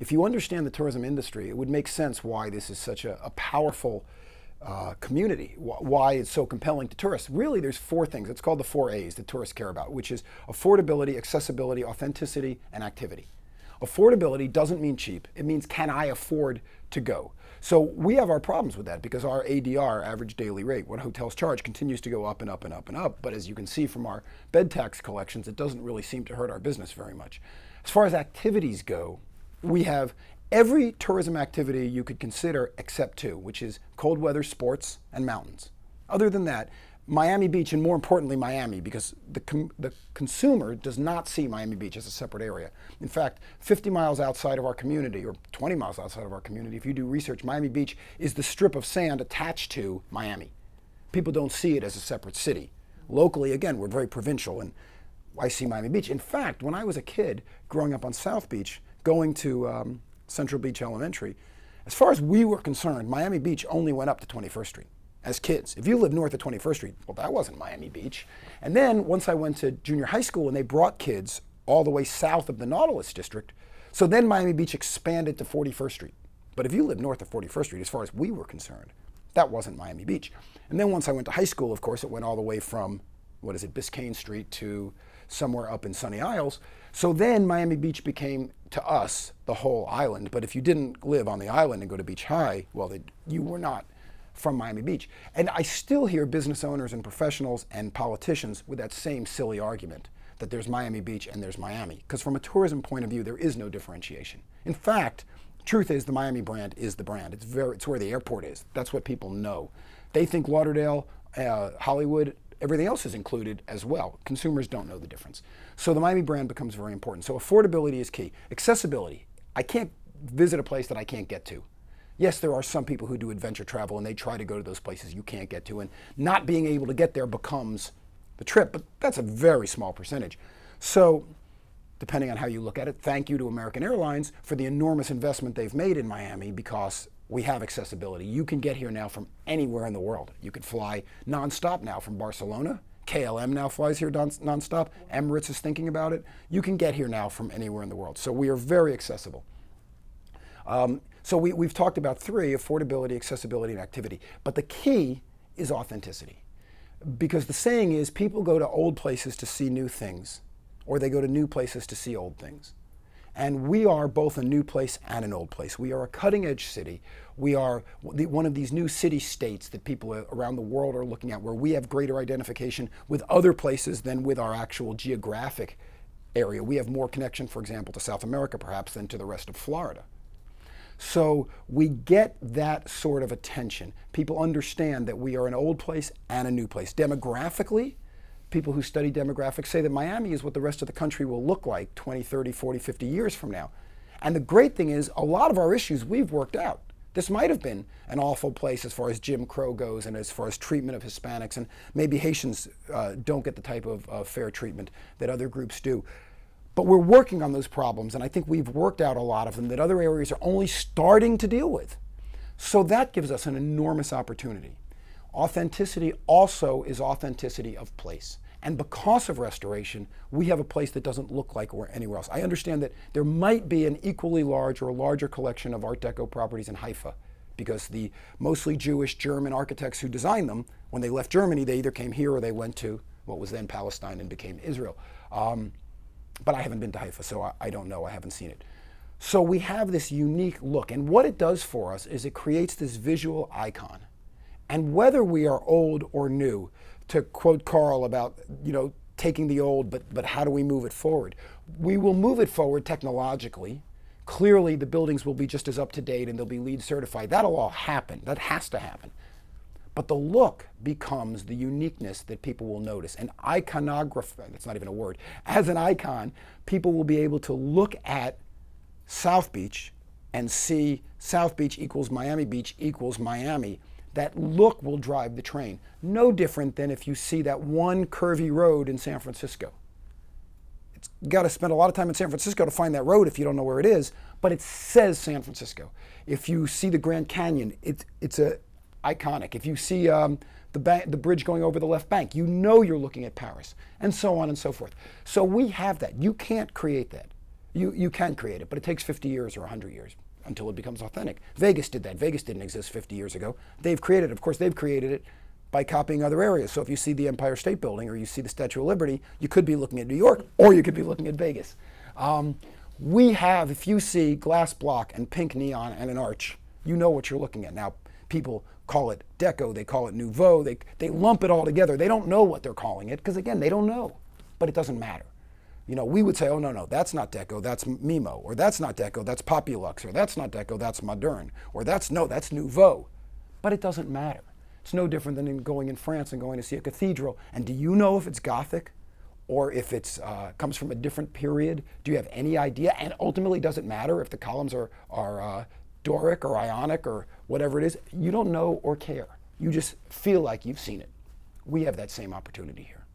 If you understand the tourism industry, it would make sense why this is such a, a powerful uh, community, wh- why it's so compelling to tourists. Really, there's four things. It's called the four A's that tourists care about, which is affordability, accessibility, authenticity, and activity. Affordability doesn't mean cheap. It means can I afford to go? So we have our problems with that because our ADR, average daily rate, what hotels charge, continues to go up and up and up and up. But as you can see from our bed tax collections, it doesn't really seem to hurt our business very much. As far as activities go, we have every tourism activity you could consider except two, which is cold weather sports and mountains. Other than that, Miami Beach, and more importantly, Miami, because the, the consumer does not see Miami Beach as a separate area. In fact, 50 miles outside of our community, or 20 miles outside of our community, if you do research, Miami Beach is the strip of sand attached to Miami. People don't see it as a separate city. Locally, again, we're very provincial, and I see Miami Beach. In fact, when I was a kid growing up on South Beach, going to um, Central Beach Elementary, as far as we were concerned, Miami Beach only went up to 21st Street as kids. If you lived north of 21st Street, well, that wasn't Miami Beach. And then once I went to junior high school and they brought kids all the way south of the Nautilus district, so then Miami Beach expanded to 41st Street. But if you lived north of 41st Street, as far as we were concerned, that wasn't Miami Beach. And then once I went to high school, of course, it went all the way from, what is it, Biscayne Street to somewhere up in Sunny Isles. So then Miami Beach became, to us, the whole island. But if you didn't live on the island and go to Beach High, well, you were not from Miami Beach. And I still hear business owners and professionals and politicians with that same silly argument that there's Miami Beach and there's Miami. Because from a tourism point of view, there is no differentiation. In fact, truth is the Miami brand is the brand. It's very it's where the airport is. That's what people know. They think Lauderdale, uh, Hollywood, everything else is included as well. Consumers don't know the difference. So the Miami brand becomes very important. So affordability is key. Accessibility. I can't visit a place that I can't get to. Yes, there are some people who do adventure travel and they try to go to those places you can't get to, and not being able to get there becomes the trip, but that's a very small percentage. So, depending on how you look at it, thank you to American Airlines for the enormous investment they've made in Miami because we have accessibility. You can get here now from anywhere in the world. You can fly nonstop now from Barcelona. KLM now flies here non- nonstop. Emirates is thinking about it. You can get here now from anywhere in the world. So we are very accessible. Um, so we, we've talked about three affordability, accessibility, and activity. But the key is authenticity. Because the saying is people go to old places to see new things, or they go to new places to see old things. And we are both a new place and an old place. We are a cutting edge city. We are one of these new city states that people around the world are looking at, where we have greater identification with other places than with our actual geographic area. We have more connection, for example, to South America perhaps than to the rest of Florida. So we get that sort of attention. People understand that we are an old place and a new place. Demographically, people who study demographics say that Miami is what the rest of the country will look like 20, 30, 40, 50 years from now. And the great thing is, a lot of our issues we've worked out. This might have been an awful place as far as Jim Crow goes and as far as treatment of Hispanics, and maybe Haitians uh, don't get the type of uh, fair treatment that other groups do. But we're working on those problems, and I think we've worked out a lot of them that other areas are only starting to deal with. So that gives us an enormous opportunity. Authenticity also is authenticity of place. And because of restoration, we have a place that doesn't look like we're anywhere else. I understand that there might be an equally large or larger collection of Art Deco properties in Haifa because the mostly Jewish German architects who designed them, when they left Germany, they either came here or they went to what was then Palestine and became Israel. Um, but I haven't been to Haifa, so I, I don't know. I haven't seen it. So we have this unique look. And what it does for us is it creates this visual icon. And whether we are old or new, to quote Carl about, you know, taking the old, but, but how do we move it forward? We will move it forward technologically. Clearly, the buildings will be just as up to date and they'll be LEED certified. That'll all happen. That has to happen. But the look becomes the uniqueness that people will notice. An iconography, that's not even a word, as an icon, people will be able to look at South Beach and see South Beach equals Miami Beach equals Miami. That look will drive the train. No different than if you see that one curvy road in San Francisco. It's got to spend a lot of time in San Francisco to find that road if you don't know where it is, but it says San Francisco. If you see the Grand Canyon, it, it's a iconic. If you see um, the, the bridge going over the left bank, you know you're looking at Paris, and so on and so forth. So we have that. You can't create that. You, you can create it, but it takes 50 years or 100 years until it becomes authentic. Vegas did that. Vegas didn't exist 50 years ago. They've created. Of course, they've created it by copying other areas. So if you see the Empire State Building or you see the Statue of Liberty, you could be looking at New York or you could be looking at Vegas. Um, we have, if you see glass block and pink neon and an arch, you know what you're looking at. Now, people call it Deco, they call it Nouveau, they, they lump it all together. They don't know what they're calling it because, again, they don't know. But it doesn't matter. You know, we would say, oh, no, no, that's not Deco, that's Mimo, or that's not Deco, that's Populuxe, or that's not Deco, that's Modern, or that's, no, that's Nouveau. But it doesn't matter. It's no different than in going in France and going to see a cathedral. And do you know if it's Gothic or if it uh, comes from a different period? Do you have any idea? And ultimately, does it matter if the columns are, are uh, Doric or Ionic or whatever it is? You don't know or care. You just feel like you've seen it. We have that same opportunity here.